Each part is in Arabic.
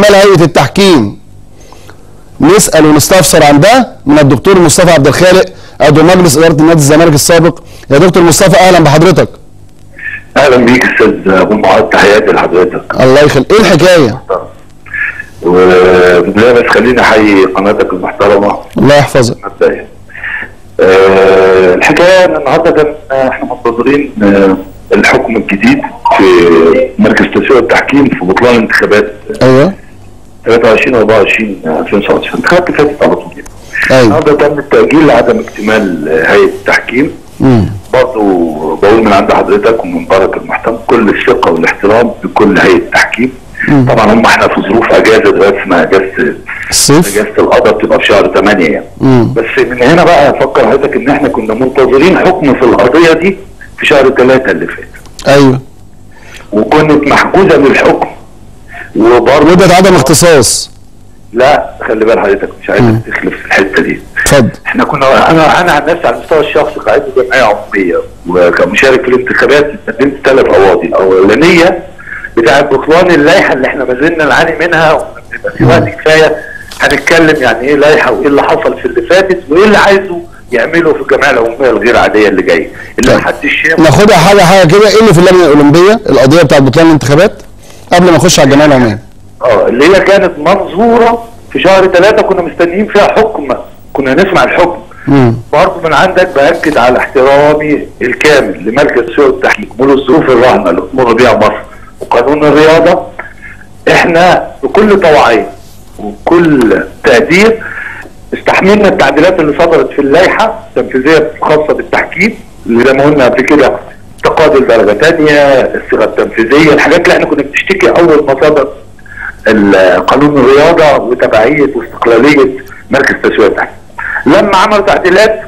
اكتمال هيئة التحكيم. نسأل ونستفسر عن ده من الدكتور مصطفى عبد الخالق عضو مجلس إدارة نادي الزمالك السابق. يا دكتور مصطفى أهلا بحضرتك. أهلا بيك أستاذ أبو معاذ تحياتي لحضرتك. الله يخليك. إيه الحكاية؟ وبدايه بس خليني أحيي قناتك المحترمة. الله يحفظك. مبدئيا آه، الحكاية إن النهارده كان إحنا منتظرين آه، الحكم الجديد في مركز تسويق التحكيم في بطلان الانتخابات أيوه. 23 و 24 2019 الانتخابات اللي فاتت على طول. أيوه النهارده تم التاجيل لعدم اكتمال هيئة التحكيم. برضه بقول من عند حضرتك ومن بركه المحترم كل الثقة والاحترام لكل هيئة التحكيم. طبعا هم إحنا في ظروف أجازة دلوقتي اسمها اجازه الصيف. أجازة القضاء بتبقى في شهر 8 يعني. بس من هنا بقى أفكر حضرتك إن إحنا كنا منتظرين حكم في القضية دي في شهر 3 اللي فات. أيوه. وكنت محجوزة للحكم وبرضه مدة عدم اختصاص. لا خلي بال حضرتك مش عايزك. تخلف في الحتة دي. اتفضل. إحنا كنا أنا أنا عن نفسي على المستوى الشخصي قاعد جمعية عمومية وكمشارك في الانتخابات قدمت ثلاث قواضي. الأولانية بتاعه بطلان اللائحة اللي إحنا ما زلنا نعاني منها ويبقى في وقت كفاية. هنتكلم يعني إيه لائحة وإيه اللي حصل في اللي فاتت وإيه اللي عايزه يعمله في الجمعية العمومية الغير عادية اللي جاية. اللي طيب. محدش ناخدها حاجة حاجة كده إيه اللي في اللجنة الأولمبية القضية بتاعت بطلان الانتخابات؟ قبل ما نخش على الجمعيه العموميه آه اللي هي كانت منظورة في شهر ثلاثة كنا مستنيين فيها حكم كنا نسمع الحكم. برضه من عندك بأكد على احترامي الكامل لمركز سوق التحقيق وللظروف الراهنه اللي تمر بيها مصر. وقانون الرياضة إحنا بكل توعية وكل تقدير استحملنا التعديلات اللي صدرت في اللائحة التنفيذية الخاصة بالتحكيم اللي زي ما قلنا قبل كده تقاضي درجه ثانية الصيغة التنفيذية الحاجات اللي إحنا كنا بنشتكي أول ما صدر قانون الرياضة وتبعية واستقلالية مركز تسويق التحكيم. لما عملوا تعديلات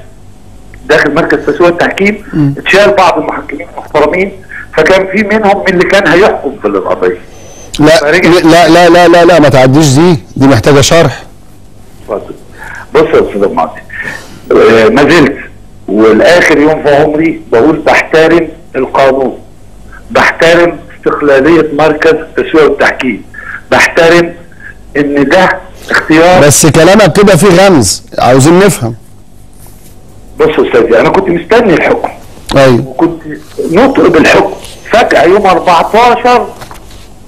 داخل مركز تسويق التحكيم اتشال بعض المحكمين المحترمين فكان في منهم من اللي كان هيحكم في القضية. لا. لا لا لا لا لا ما تعديش دي دي محتاجة شرح اتفضل. بص يا أستاذ معاذ آه، ما زلت والآخر يوم في عمري بقول بحترم القانون. بحترم استقلالية مركز تسويق التحكيم بحترم إن ده اختيار بس كلامك كده فيه غمز عاوزين نفهم. بص يا أستاذي أنا كنت مستني الحكم. أيوه وكنت نطق بالحكم فجأة يوم 14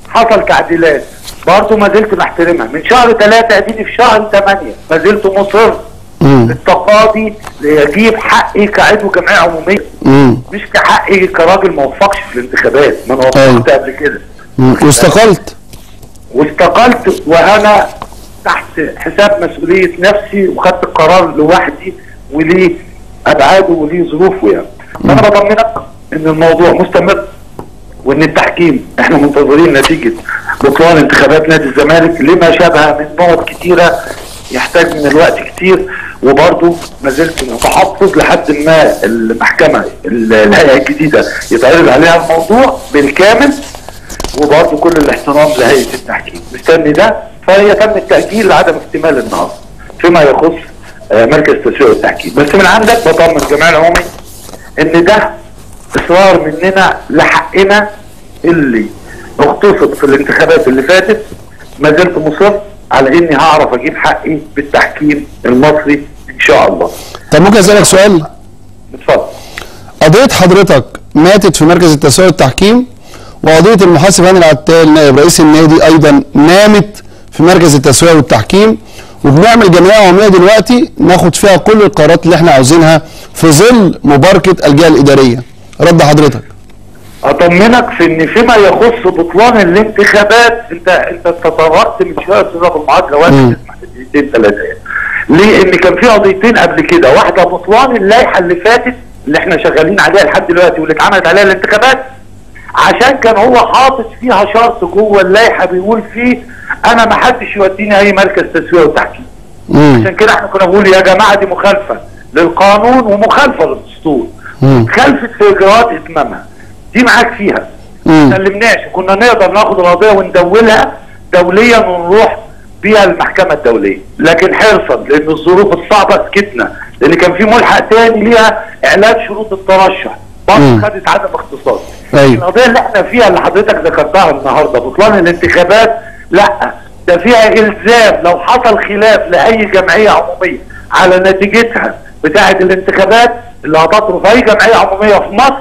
حصل تعديلات. برضه ما زلت محترمها من شهر 3 اديني في شهر 8 ما زلت مصر. التقاضي ليجيب حقي كعضو جمعية عمومية. مش كحقي كراجل ما وفقش في الانتخابات. ما أنا. وفقت قبل كده. واستقلت. واستقلت وأنا تحت حساب مسؤولية نفسي وخدت القرار لوحدي وليه أبعاده وليه ظروفه يعني. فانا بطمنك إن الموضوع مستمر وإن التحكيم إحنا منتظرين نتيجة بطلان انتخابات نادي الزمالك لما شابه من نقط كتيرة يحتاج من الوقت كتير. وبرضه ما زلت متحفظ لحد ما المحكمة الهيئة الجديدة يتعرض عليها الموضوع بالكامل وبرضه كل الاحترام لهيئة التحكيم. مستني ده فهي تم التأجيل لعدم اكتمال النهارده فيما يخص آه، مركز تسويق التحكيم. بس من عندك بطمن الجمعيه العمومي إن ده إصرار مننا لحقنا اللي اغتصب في الانتخابات اللي فاتت. ما زلت مصر على إني هعرف أجيب حقي بالتحكيم المصري شاء الله. طب ممكن أسألك سؤال؟ اتفضل. قضية حضرتك ماتت في مركز التسويق التحكيم وقضية المحاسب هاني العتال نائب رئيس النادي أيضا نامت في مركز التسويق والتحكيم وبنعمل جمعية عمومية دلوقتي ناخد فيها كل القرارات اللي إحنا عاوزينها في ظل مباركة الجهة الإدارية. رد حضرتك. أطمنك في إن فيما يخص بطلان الانتخابات انت أنت تطرقت من شوية أستاذ أبو المعاد لو ليه؟ إن كان في قضيتين قبل كده واحدة بطلان اللائحة اللي فاتت اللي إحنا شغالين عليها لحد دلوقتي واللي اتعملت عليها الانتخابات. عشان كان هو حاطط فيها شرط جوه اللائحة بيقول فيه أنا ما حدش يوديني أي مركز تسويق وتحكيم. عشان كده إحنا كنا بنقول يا جماعة دي مخالفة للقانون ومخالفة للدستور. خلفت في اجراءات إتمامها. دي معاك فيها. ما سلمناش كنا نقدر ناخد القضية وندولها دوليا ونروح بيها المحكمة الدولية لكن حرصا لأن الظروف الصعبة سكتنا لأن كان في ملحق تاني ليها إعلان شروط الترشح برضه. خدت عدم اختصاص أيوة. القضية اللي إحنا فيها اللي حضرتك ذكرتها النهارده بطلان الانتخابات لأ ده فيها إلزام لو حصل خلاف لأي جمعية عمومية على نتيجتها بتاعة الانتخابات اللي هتطرق أي جمعية عمومية في مصر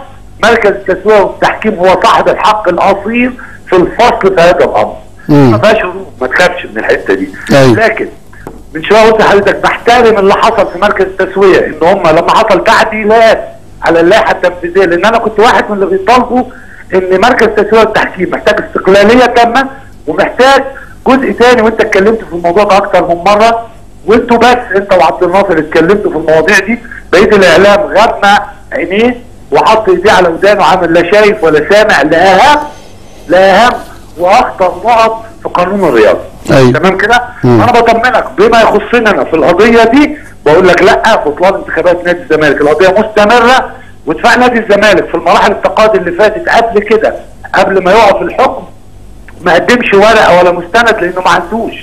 مركز التسوية والتحكيم هو صاحب الحق الأصيل في الفصل في هذا الأمر. ما فيهاش هروب ما تخافش من الحتة دي. أيوة. لكن من شوية قلت لحضرتك بحترم اللي حصل في مركز التسوية إن هم لما حصل تعديلات على اللائحة التنفيذية لأن أنا كنت واحد من اللي بيطالبوا إن مركز التسوية والتحكيم محتاج استقلالية تامة ومحتاج جزء تاني وأنت اتكلمت في الموضوع ده أكتر من مرة. وأنتوا بس أنت وعبد الناصر اتكلمتوا في المواضيع دي. بقية الإعلام غمى عينيه وحط إيديه على ودانه عامل لا شايف ولا سامع لاهم لاهم واخطر نقط في قانون الرياضه أيوة. تمام كده. أنا بطمنك بما يخصنا في القضية دي بقول لك لأ بطلان انتخابات نادي الزمالك القضية مستمرة ودفاع نادي الزمالك في المراحل التقاضي اللي فاتت قبل كده قبل ما يقع في الحكم ما قدمش ورقة ولا مستند لأنه ما عندوش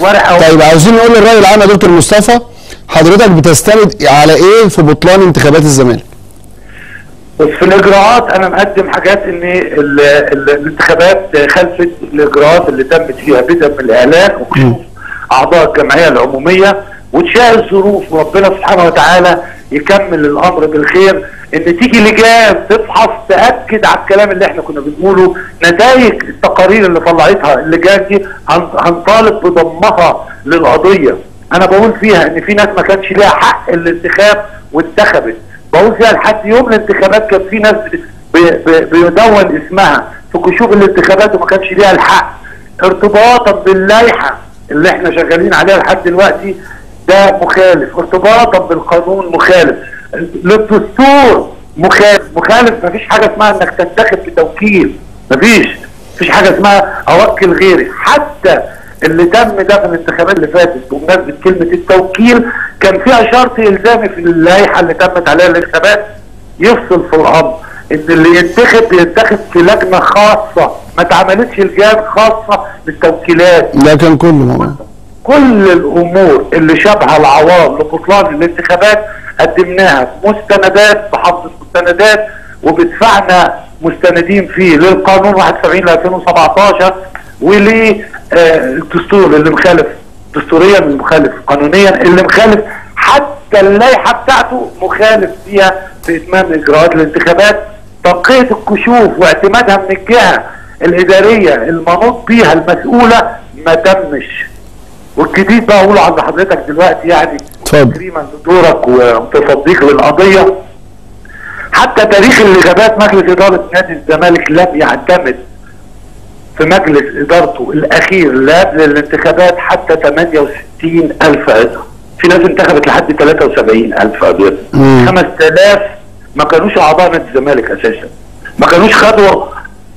ورقة طيب عاوزين نقول للراي العام يا دكتور مصطفى حضرتك بتستند على إيه في بطلان انتخابات الزمالك؟ بس في الإجراءات أنا مقدم حاجات إن ال- ال- الانتخابات خلفت الإجراءات اللي تمت فيها بدءا من الاعلان وكشوف أعضاء الجمعية العمومية وتشاء الظروف وربنا سبحانه وتعالى يكمل الأمر بالخير. إن تيجي لجان تفحص تأكد على الكلام اللي إحنا كنا بنقوله نتائج التقارير اللي طلعتها اللجان دي هن- هنطالب بضمها للقضية. أنا بقول فيها إن في ناس ما كانش ليها حق الانتخاب وانتخبت بقول فيها لحد يوم الانتخابات كان في ناس بي- بي- بيدون اسمها. في كشوف الانتخابات وما كانش ليها الحق. ارتباطا باللائحة اللي إحنا شغالين عليها لحد دلوقتي ده مخالف. ارتباطا بالقانون مخالف. للدستور مخالف. مخالف. مفيش حاجة اسمها إنك تنتخب بتوكيل. مفيش مفيش حاجة اسمها اوكل غيري. حتى اللي تم ده في الانتخابات اللي فاتت بمناسبة كلمة التوكيل كان فيها شرط إلزامي في اللائحة اللي تمت عليها الانتخابات يفصل في الأمر إن اللي ينتخب ينتخب في لجنة خاصة ما اتعملتش لجان خاصة للتوكيلات كله موجود. كل الأمور اللي شبه العوار لبطلان الانتخابات قدمناها بمستندات بحفظ مستندات وبدفعنا مستندين فيه للقانون 71 ل 2017 وللدستور اللي مخالف دستوريا اللي مخالف قانونيا اللي مخالف حتى اللائحة بتاعته مخالف فيها في إتمام إجراءات الانتخابات. تنقيه الكشوف واعتمادها من الجهة الإدارية المنوط بيها المسؤولة ما تمش. والجديد بقى أقوله عند حضرتك دلوقتي يعني. تكريما لدورك وتصديق للقضية. حتى تاريخ الانتخابات مجلس إدارة نادي الزمالك لم يعتمد. في مجلس إدارته الأخير لا قبل الانتخابات حتى 68 ألف عضو. في ناس انتخبت لحد 73 ألف عضو. مم. 5000 ما كانوش أعضاء نادي الزمالك أساسا. ما كانوش خدوا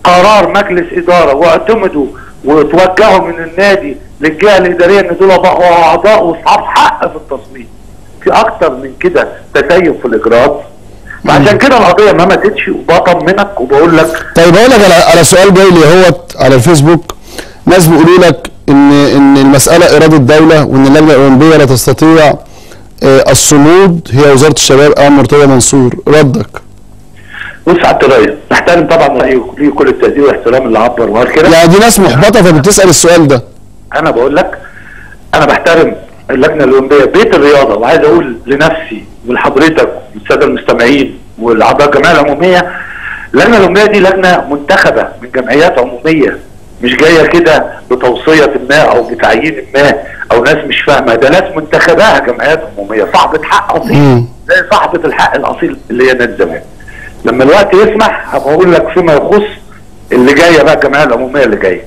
قرار مجلس إدارة واعتمدوا وتوجهوا من النادي للجهة الإدارية إن دول بقوا أعضاء واصحاب حق في التصويت في أكتر من كده تسيب في الإجراءات. فعشان كده القضية ما ماتتش وبطمنك وبقول لك طيب أقول لك على على سؤال جاي لي اهوت على الفيسبوك. ناس بيقولوا لك ان إن المسألة إرادة دولة وإن اللجنة الأولمبية لا تستطيع آه، الصمود. هي وزارة الشباب أو مرتضى منصور ردك. بص عبد الرئيس نحترم طبعا رايه ليه كل التقدير والاحترام اللي عبر وقال كده يعني دي ناس محبطة فبتسأل السؤال ده. أنا بقول لك أنا بحترم اللجنة الأولمبية بيت الرياضة وعايز أقول لنفسي ولحضرتك والساده المستمعين والأعضاء الجمعيه العمومية اللجنه الاولمبيه دي لجنة منتخبة من جمعيات عمومية مش جاية كده بتوصية ما أو بتعيين ما أو ناس مش فاهمة. ده ناس منتخباها جمعيات عمومية صاحبة حق أصيل. زي صاحبة الحق الأصيل اللي هي نادي الزمالك لما الوقت يسمح هبقى أقول لك فيما يخص اللي جاية بقى الجمعية العمومية اللي جاية.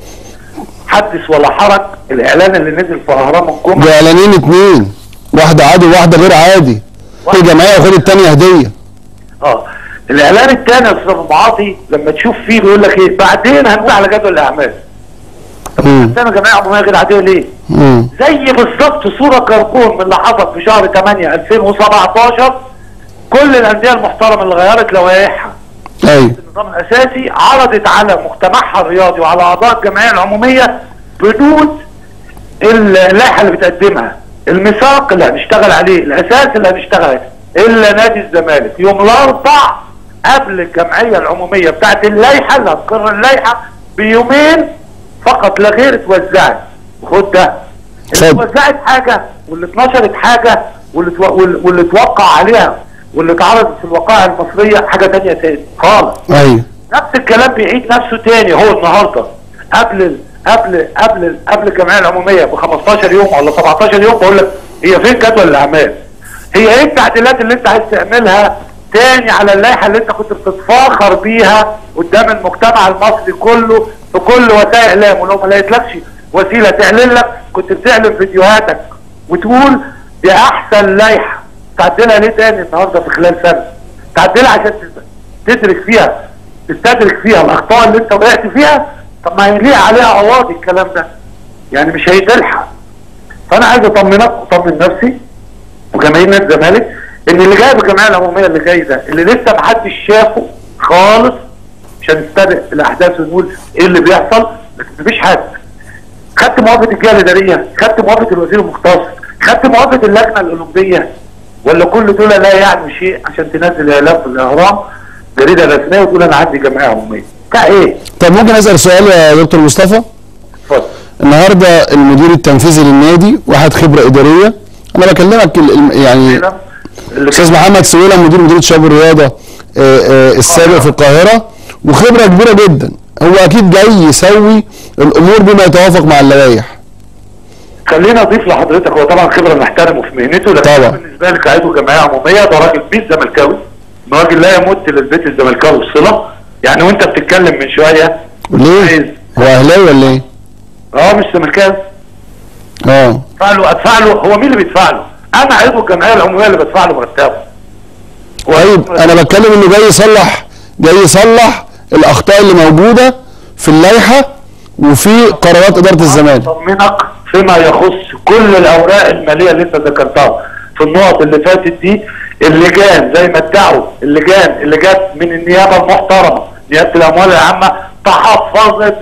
حدث ولا حرج الإعلان اللي نزل في أهرام الجمعه اعلانين اتنين واحدة عادي وواحدة غير عادي. في جمعية وخد التانية هدية. آه الإعلان الثاني يا أستاذ معاطي لما تشوف فيه بيقول لك إيه؟ بعدين هنقول على جدول الأعمال. مم. الثاني جمعيه عموميه غير عاديه ليه؟ مم. زي بالظبط صورة كركون من اللي حصل في شهر 8 2017 كل الأندية المحترمة اللي غيرت لوائحها. أيوه. النظام الأساسي عرضت على مجتمعها الرياضي وعلى أعضاء الجمعية العمومية بنود اللائحة اللي بتقدمها. الميثاق اللي هنشتغل عليه الأساس اللي هنشتغل عليه إلا نادي الزمالك. يوم الاربع قبل الجمعية العمومية بتاعت اللائحة اللي هتقرر اللائحة بيومين فقط لا غير اتوزعت. خد ده. اللي. اتوزعت حاجة واللي اتنشرت حاجة واللي واللي أتوقع عليها واللي اتعرضت في الوقائع المصرية حاجة تانية تاني خالص. أيوه. نفس الكلام بيعيد نفسه تاني هو النهارده قبل قبل قبل قبل الجمعية العمومية ب 15 يوم ولا 17 يوم بقول لك هي فين جدول الأعمال؟ هي إيه التعديلات اللي أنت عايز تعملها تاني على اللائحة اللي أنت كنت بتتفاخر بيها قدام المجتمع المصري كله في كل وسائل إعلام ولو ما لقيتلكش وسيلة تعلن لك كنت بتعلن فيديوهاتك وتقول دي أحسن لائحة تعدلها ليه تاني النهارده في خلال سنة؟ تعدلها عشان تدرك فيها تستدرك فيها الأخطاء اللي أنت وقعت فيها طب ما هيليق عليها قواضي الكلام ده؟ يعني مش هيتلحق فأنا عايز اطمنك واطمن نفسي وجماهير نادي الزمالك إن اللي جاي بالجمعيه العمومية اللي جاي ده اللي لسه محدش شافه خالص عشان نستدرك الأحداث ونقول إيه اللي بيحصل لكن مفيش حاجة خدت موافقة الجهة الإدارية خدت موافقة الوزير المختص خدت موافقة اللجنة الأولمبية ولا كل دول لا يعني شيء عشان تنزل اعلان في الاهرام جريدة رسمية وتقول أنا عندي جمعية عمومية. بتاع إيه؟ طب ممكن أسأل سؤال يا دكتور مصطفى؟ اتفضل. النهارده المدير التنفيذي للنادي واحد خبرة إدارية. أنا بكلمك يعني أستاذ محمد سويلة مدير مديرية شباب الرياضة آه، آه، السابق في القاهرة. وخبرة كبيرة جدا. هو أكيد جاي يسوي الأمور بما يتوافق مع اللوائح. خلينا أضيف لحضرتك هو طبعا خبرة نحترمه في مهنته لكن طبعا. بالنسبة لي كعضو جمعيه عمومية ده راجل مش زملكاوي. راجل لا يمت للبيت الزملكاوي الصله يعني وانت بتتكلم من شوية ليه؟ هو أهلاوي ولا إيه؟ آه مش زملكاوي آه ادفع له ادفع له هو مين اللي بيدفع له؟ أنا عضو الجمعية العمومية اللي بدفع له مرتبه طيب أنا بتكلم إنه جاي يصلح جاي يصلح الأخطاء اللي موجودة في اللائحة وفي قرارات إدارة الزمالك أطمنك فيما يخص كل الأوراق المالية اللي أنت ذكرتها في النقط اللي فاتت دي اللجان زي ما ادعوا اللجان اللي جت من النيابة المحترمة نيابه الأموال العامة تحفظت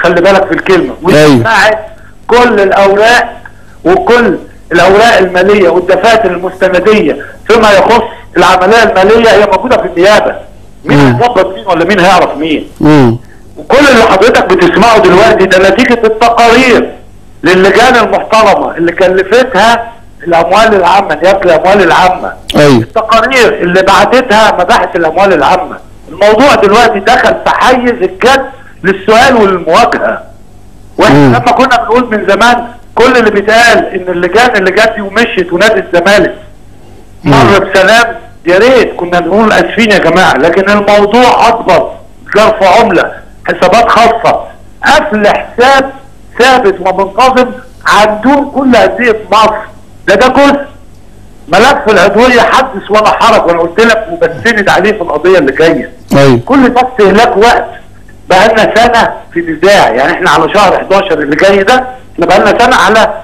خلي بالك في الكلمة أيوة. وسمعت كل الأوراق وكل الأوراق المالية والدفاتر المستندية فيما يخص العملية المالية هي موجودة في النيابة. مين. هيظبط مين ولا مين هيعرف مين؟ وكل اللي حضرتك بتسمعه دلوقتي ده نتيجة التقارير للجان المحترمة اللي كلفتها الأموال العامة نيابة الأموال العامة. أيوه. التقارير اللي بعتتها مباحث الأموال العامة. الموضوع دلوقتي دخل في حيز الجد للسؤال والمواجهة. وإحنا. لما كنا بنقول من زمان كل اللي بيتقال إن اللجان اللي جت دي ومشيت ونادي الزمالك. مر بسلام يا ريت كنا نقول أسفين يا جماعة لكن الموضوع أكبر ظرف عملة حسابات خاصة قفل حساب ثابت ومنتظم عندهم كل انديه مصر ده ده جزء ملف العضويه حدث ولا حرج وأنا قلت لك وبستند عليه في القضية اللي جاية. أيوه كل ده استهلاك وقت. بقالنا سنة في نزاع يعني إحنا على شهر 11 اللي جاي ده إحنا بقالنا سنة على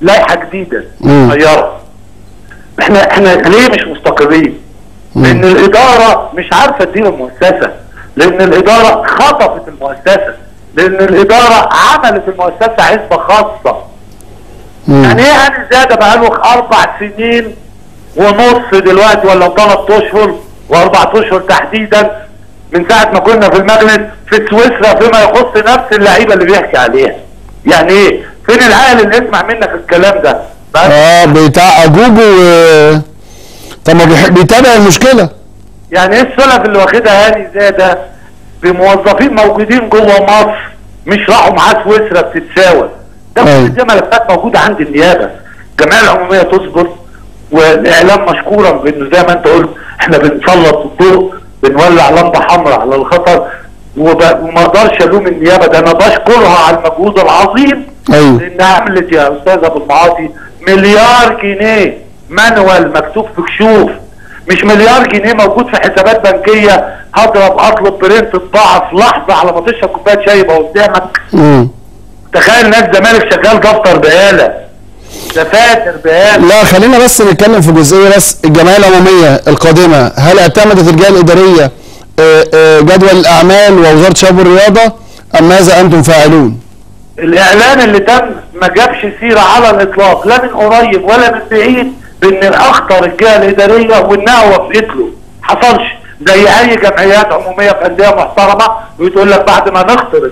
لائحة جديدة. صغيره إحنا إحنا ليه مش مستقرين؟ لأن الإدارة مش عارفة تدير المؤسسة. لأن الإدارة خطفت المؤسسة. لأن الإدارة عملت المؤسسة عزبة خاصة. مم. يعني إيه هاني زاده بقاله أربع سنين ونص دلوقتي ولا ثلاث أشهر وأربع أشهر تحديدا من ساعة ما كنا في المجلس في سويسرا فيما يخص نفس اللعيبة اللي بيحكي عليها. يعني إيه؟ فين العقل اللي يسمع منك الكلام ده؟ بس. آه بتاع اجوجو و... طب ما بيتابع المشكلة. يعني إيه السلف اللي واخدها هاني زاده بموظفين موجودين جوه مصر مش راحوا معاه سويسرا بتتساوى؟ ده. كل دي ملفات موجودة عند النيابة. الجمعيه العمومية تصبر والاعلام مشكورا بانه زي ما انت قلت إحنا بنسلط الضوء بنولع لمبة حمراء على الخطر وما أقدرش الوم النيابة ده أنا بشكرها على المجهود العظيم أيوه. لانها عملت يا أستاذ أبو المعاطي مليار جنيه مانوال مكتوب في كشوف. مش مليار جنيه موجود في حسابات بنكية هضرب أطلب برنت في لحظة على ما تشرب كوباية شاي يبقى قدامك. تخيل ناس الزمالك شغال دفتر بقاله دفاتر بقاله لا خلينا بس نتكلم في جزئية بس الجمعية العمومية القادمة. هل اعتمدت الجهة الإدارية آه، آه، جدول الأعمال ووزارة الشباب والرياضة أم ماذا أنتم فاعلون؟ الإعلان اللي تم ما جابش سيرة على الإطلاق لا من قريب ولا من بعيد بإن اخطر الجهة الإدارية وانها وافقت له حصلش. زي أي جمعيات عمومية في أندية محترمة وتقول لك بعد ما نخطر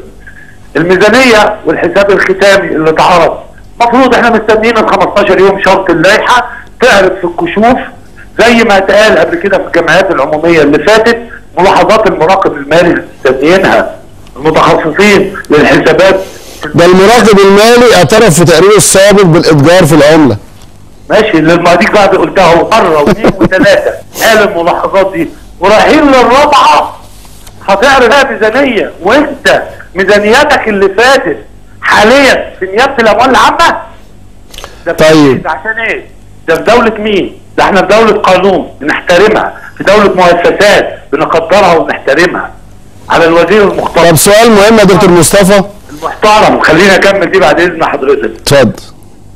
الميزانية والحساب الختامي اللي اتعرض. المفروض إحنا مستنيين ال 15 يوم شرط اللائحة تعرض في الكشوف زي ما اتقال قبل كده في الجمعيات العمومية اللي فاتت ملاحظات المراقب المالي اللي مستنيينها. المتخصصين للحسابات. ده المراقب المالي اعترف في تقريره السابق بالاتجار في العملة. ماشي اللي المواضيع بعد قلتها مرة واثنين وثلاثة. قال الملاحظات دي. ورايحين للرابعة. هتعرض بقى ميزانية. وانت ميزانياتك اللي فاتت حاليا في نيابة الأموال العامة؟ ده طيب. ده عشان إيه؟ ده في دولة مين؟ ده إحنا في دولة قانون بنحترمها في دولة مؤسسات بنقدرها وبنحترمها. على الوزير المختار طب سؤال مهم يا دكتور مصطفى. المحترم خليني أكمل دي بعد إذن حضرتك. اتفضل.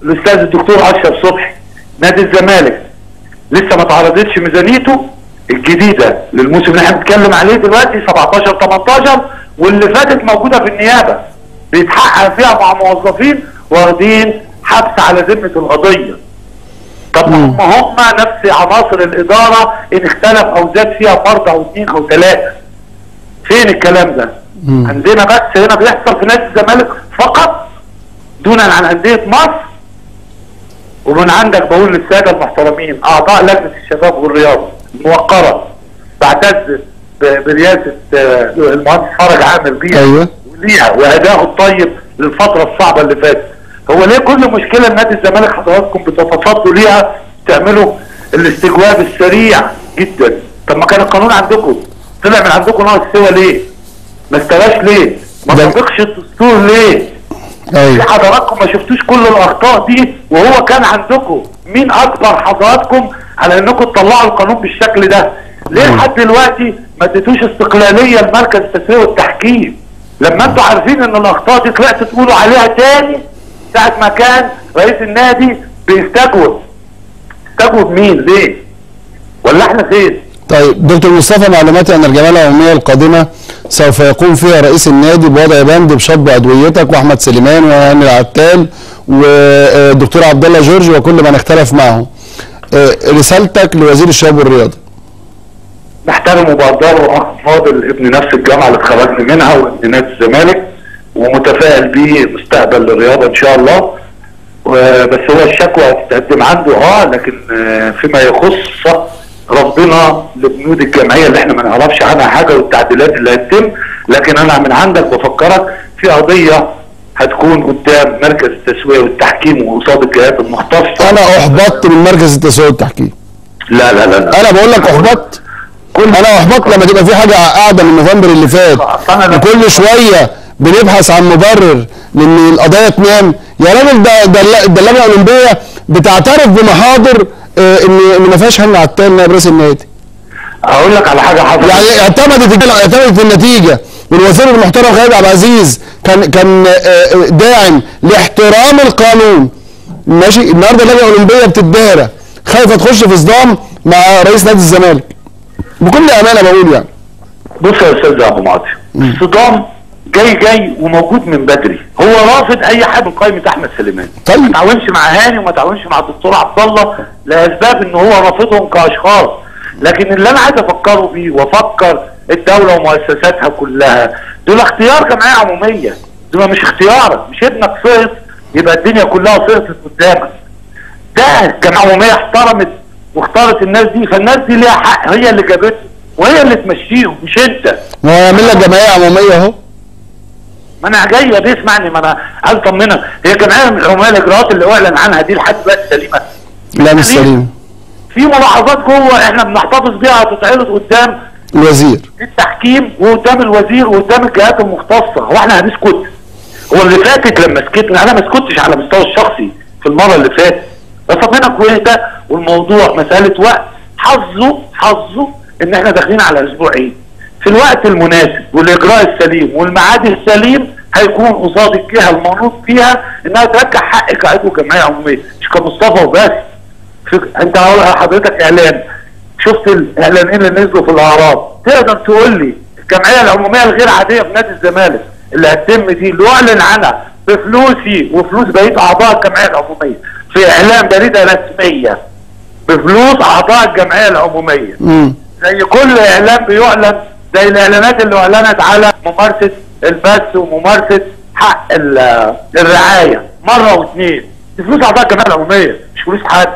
الأستاذ الدكتور أشرف صبحي نادي الزمالك لسه ما اتعرضتش ميزانيته الجديدة للموسم اللي إحنا بنتكلم عليه دلوقتي 17 18 واللي فاتت موجودة في النيابة. بيتحقق فيها مع موظفين واخدين حبس على ذمة القضية. طب هم هم نفس عناصر الإدارة إن اختلف أو زاد فيها فرد أو اثنين أو ثلاثة فين الكلام ده؟ عندنا بس هنا بيحصل في نادي الزمالك فقط دونا عن أندية مصر ومن عندك بقول للسادة المحترمين أعضاء لجنة الشباب والرياضة الموقرة بعتز برئاسه آه، المهندس فرج عامر بيها. أيوة. ليها وادائه الطيب للفترة الصعبة اللي فاتت. هو ليه كل مشكلة نادي الزمالك حضراتكم بتتصدوا ليها تعملوا الاستجواب السريع جدا؟ طب ما كان القانون عندكم. طلع من عندكم ناقص سوى ليه؟ ما استواش ليه؟ ما طبقش الدستور ليه؟ أيوه حضراتكم ما شفتوش كل الأخطاء دي وهو كان عندكم. مين أكبر حضراتكم على إنكم تطلعوا القانون بالشكل ده؟ ليه لحد دلوقتي ما اديتوش استقلالية لمركز التسويه والتحكيم؟ لما أنتوا عارفين ان الاخطاء دي طلعتوا تقولوا عليها تاني ساعة ما كان رئيس النادي بيستجوب. استجوب مين؟ ليه؟ ولا إحنا فين؟ طيب دكتور مصطفى معلوماتي ان الجمعيه العمومية القادمه سوف يقوم فيها رئيس النادي بوضع بند بشطب أدويتك وأحمد سليمان وهاني العتال والدكتور عبد الله جورج وكل من اختلف معه آه، رسالتك لوزير الشباب والرياضة. نحترمه وبقدره اخ فاضل ابن نفس الجامعة اللي اتخرجنا منها وابن نادي الزمالك ومتفائل بيه مستقبل للرياضه إن شاء الله. بس هو الشكوى هتتقدم عنده آه لكن آه، فيما يخص ربنا لبنود الجمعية اللي إحنا ما نعرفش عنها حاجة والتعديلات اللي هتتم. لكن أنا من عندك بفكرك في قضية هتكون قدام مركز التسوية والتحكيم وقصاد الجهات المختصة. أنا أحبطت من مركز التسوية والتحكيم. لا لا لا, لا. أنا بقول لك أحبطت. أنا احبطت لما تبقى في حاجة قاعدة من نوفمبر اللي فات. وكل شوية بنبحث عن مبرر لأن القضايا تنام يا راجل ده ده الل- ده اللجنه الأولمبية بتعترف بمحاضر آه، ان إن ما فيهاش هن عتال نائب رئيس النادي. هقول لك على حاجة حصلت. يعني اعتمدت اعتمدت النتيجة. والوزير المحترم خالد عبد العزيز كان كان آه، آه، داعم لاحترام القانون. ماشي؟ النهارده اللجنه الأولمبية بتتدارى خايفة تخش في صدام مع رئيس نادي الزمالك. بكل أمانة بقول يعني. بص يا أستاذ ابو معاطي الصدام جاي جاي وموجود من بدري. هو رافض أي حد من قائمة أحمد سليمان. طيب. ما تعاونش مع هاني وما تعاونش مع الدكتور عبد الله لأسباب إن هو رافضهم كأشخاص. لكن اللي أنا عايز أفكره بيه وأفكر الدولة ومؤسساتها كلها دول اختيار جمعيه عمومية. دول مش اختيارك مش ابنك سقط يبقى الدنيا كلها سقطت قدامك. ده جمعيه عمومية احترمت واختارت الناس دي فالناس دي ليها حق هي اللي جابته وهي اللي تمشيهم مش انت. ما هو يعمل لك جمعية عمومية اهو. ما أنا جاي بيسمعني ما أنا عايز اطمنك هي جمعيه من العمال الاجراءات اللي أعلن عنها دي لحد دلوقتي سليمة. لا مش سليم في ملاحظات جوه إحنا بنحتفظ بيها هتتعرض قدام الوزير. التحكيم وقدام الوزير وقدام الجهات المختصة. هو إحنا هنسكت. هو اللي فاتت لما سكتنا أنا ما سكتش على المستوى الشخصي في المرة اللي فاتت. بطمنك واهدى والموضوع مسألة وقت. حظه حظه إن إحنا داخلين على أسبوعين في الوقت المناسب والإجراء السليم والميعاد السليم هيكون قصاد الجهة المنوط فيها إنها ترجع حقك كعضو جمعيه عموميه مش كمصطفى وبس. أنت حضرتك إعلان. شفت الإعلانين اللي نزلوا في الأعراض. تقدر تقول لي الجمعية العمومية الغير عادية في نادي الزمالك اللي هتتم دي اللي أعلن عنها بفلوسي وفلوس بقية أعضاء الجمعية العمومية. في اعلان بريده رسمية بفلوس أعضاء الجمعية العمومية. زي كل اعلان بيعلن زي الإعلانات اللي أعلنت على ممارسة البث وممارسة حق ال- الرعاية مرة واثنين. دي فلوس أعضاء الجمعية العمومية مش فلوس حد.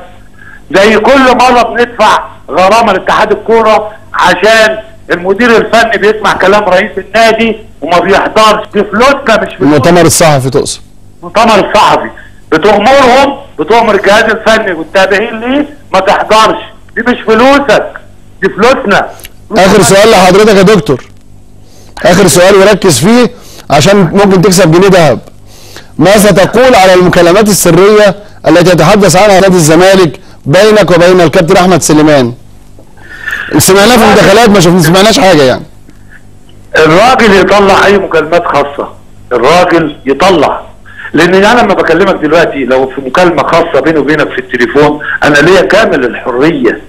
زي كل مرة بندفع غرامة لاتحاد الكورة عشان المدير الفني بيسمع كلام رئيس النادي وما بيحضرش. دي فلوسنا مش فلوس. المؤتمر الصحفي تقصد. المؤتمر الصحفي. بتأمرهم بتأمر الجهاز الفني والتابعين ليه ما تحضرش. دي مش فلوسك دي فلوسنا. آخر سؤال لحضرتك يا دكتور. آخر سؤال وركز فيه عشان ممكن تكسب جنيه ذهب. ماذا تقول على المكالمات السرية التي يتحدث عنها نادي الزمالك بينك وبين الكابتن أحمد سليمان؟ سمعناه في المداخلات ما شفنا سمعناش حاجة يعني. الراجل يطلع أي مكالمات خاصة. الراجل يطلع. لأن أنا لما بكلمك دلوقتي لو في مكالمة خاصة بيني وبينك في التليفون أنا ليا كامل الحرية.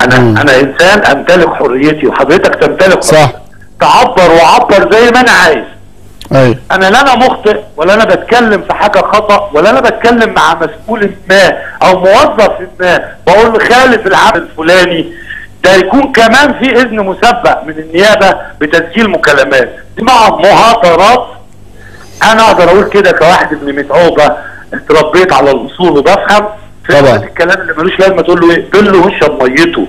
أنا مم. أنا إنسان أمتلك حريتي وحضرتك تمتلك صح. تعبر وعبر زي ما أنا عايز. أيوه أنا لا أنا مخطئ ولا أنا بتكلم في حاجة خطأ ولا أنا بتكلم مع مسؤول ما أو موظف ما. بقول خالف العمل الفلاني. ده يكون كمان في إذن مسبق من النيابة بتسجيل مكالمات. دي مع مهاترات أنا أقدر أقول كده كواحد ابن متعوبة اتربيت على الأصول وبفهم. طبعا. الكلام اللي ملوش لازمة تقول له إيه؟ بله واشرب ميته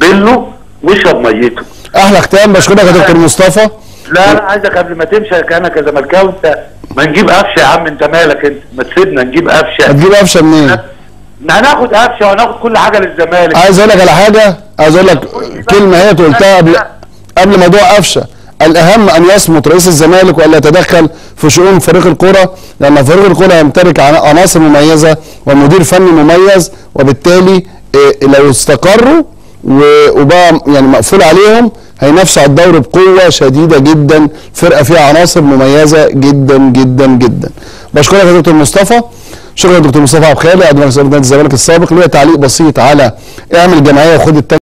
بله واشرب ميته أحلى ختام بشكرك يا دكتور مصطفى. لا لا عايزك قبل ما تمشي أنا كزملكاوي انت ما نجيب قفشة يا عم أنت مالك أنت؟ ما تسيبنا نجيب قفشة. هتجيب قفشة منين؟ هناخد قفشة وهناخد كل حاجة للزمالك. عايز أقول لك على حاجة عايز أقول لك كلمة هي قلتها قبل قبل موضوع قفشة. الأهم أن يصمت رئيس الزمالك والا يتدخل في شؤون فريق الكرة لأن فريق الكرة يمتلك عن- عناصر مميزة ومدير فني مميز وبالتالي إيه، لو استقروا وبقى يعني مقفول عليهم هينافسوا على الدوري بقوة شديدة جدا فرقة فيها عناصر مميزة جدا جدا جدا. بشكرك يا دكتور مصطفى. شكرا يا دكتور مصطفى عبد الخالق عضو مجلس نادي الزمالك السابق. ليا تعليق بسيط على إعمل جمعية وخد التاني